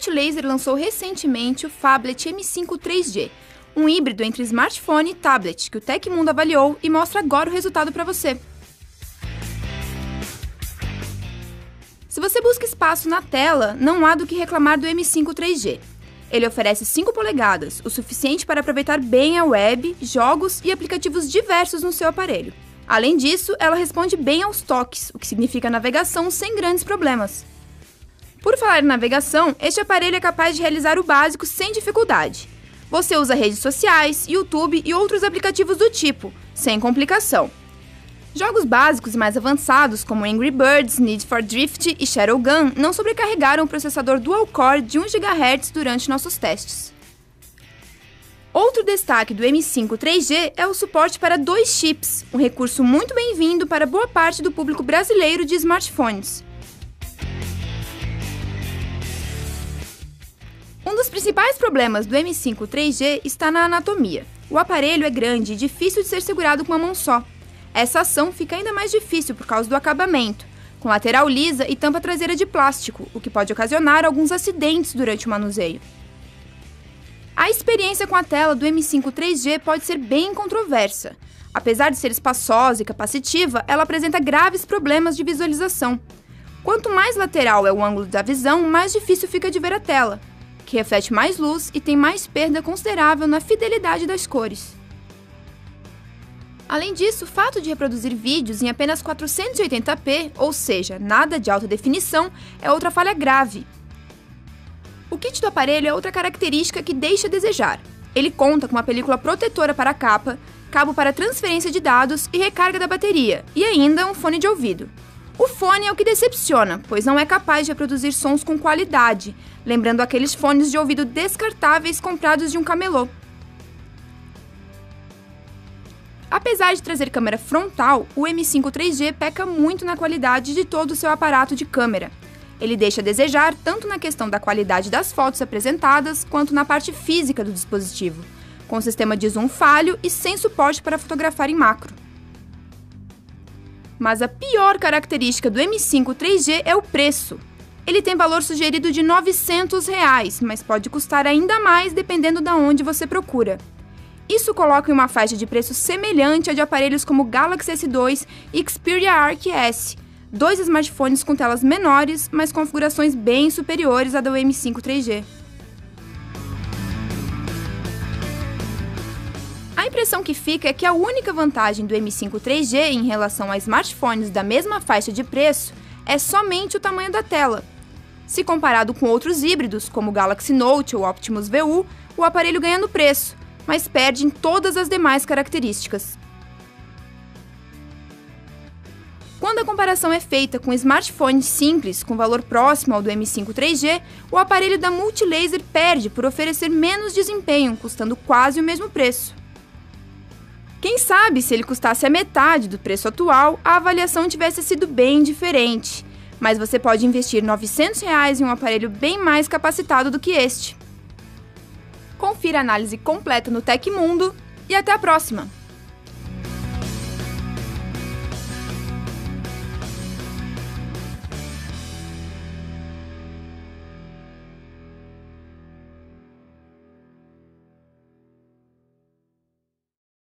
Multilaser lançou recentemente o Phablet M5 3G, um híbrido entre smartphone e tablet que o Tecmundo avaliou e mostra agora o resultado para você. Se você busca espaço na tela, não há do que reclamar do M5 3G. Ele oferece 5 polegadas, o suficiente para aproveitar bem a web, jogos e aplicativos diversos no seu aparelho. Além disso, ela responde bem aos toques, o que significa navegação sem grandes problemas. Por falar em navegação, este aparelho é capaz de realizar o básico sem dificuldade. Você usa redes sociais, YouTube e outros aplicativos do tipo, sem complicação. Jogos básicos e mais avançados, como Angry Birds, Need for Drift e Shadowgun, não sobrecarregaram o processador dual-core de 1 GHz durante nossos testes. Outro destaque do M5 3G é o suporte para dois chips, um recurso muito bem-vindo para boa parte do público brasileiro de smartphones. Um dos principais problemas do M5 3G está na anatomia. O aparelho é grande e difícil de ser segurado com uma mão só. Essa ação fica ainda mais difícil por causa do acabamento, com lateral lisa e tampa traseira de plástico, o que pode ocasionar alguns acidentes durante o manuseio. A experiência com a tela do M5 3G pode ser bem controversa. Apesar de ser espaçosa e capacitiva, ela apresenta graves problemas de visualização. Quanto mais lateral é o ângulo da visão, mais difícil fica de ver a tela que reflete mais luz e tem mais perda considerável na fidelidade das cores. Além disso, o fato de reproduzir vídeos em apenas 480p, ou seja, nada de alta definição, é outra falha grave. O kit do aparelho é outra característica que deixa a desejar. Ele conta com uma película protetora para a capa, cabo para transferência de dados e recarga da bateria, e ainda um fone de ouvido. O fone é o que decepciona, pois não é capaz de reproduzir sons com qualidade, lembrando aqueles fones de ouvido descartáveis comprados de um camelô. Apesar de trazer câmera frontal, o M5 3G peca muito na qualidade de todo o seu aparato de câmera. Ele deixa a desejar tanto na questão da qualidade das fotos apresentadas, quanto na parte física do dispositivo, com sistema de zoom falho e sem suporte para fotografar em macro. Mas a pior característica do M5 3G é o preço. Ele tem valor sugerido de 900 reais, mas pode custar ainda mais dependendo de onde você procura. Isso coloca em uma faixa de preço semelhante a de aparelhos como Galaxy S2 e Xperia Arc S, dois smartphones com telas menores, mas configurações bem superiores à do M5 3G. Impressão que fica é que a única vantagem do M5 3G em relação a smartphones da mesma faixa de preço é somente o tamanho da tela. Se comparado com outros híbridos, como o Galaxy Note ou Optimus VU, o aparelho ganha no preço, mas perde em todas as demais características. Quando a comparação é feita com smartphones simples com valor próximo ao do M5 3G, o aparelho da Multilaser perde por oferecer menos desempenho, custando quase o mesmo preço. Quem sabe se ele custasse a metade do preço atual, a avaliação tivesse sido bem diferente. Mas você pode investir 900 reais em um aparelho bem mais capacitado do que este. Confira a análise completa no Tecmundo e até a próxima!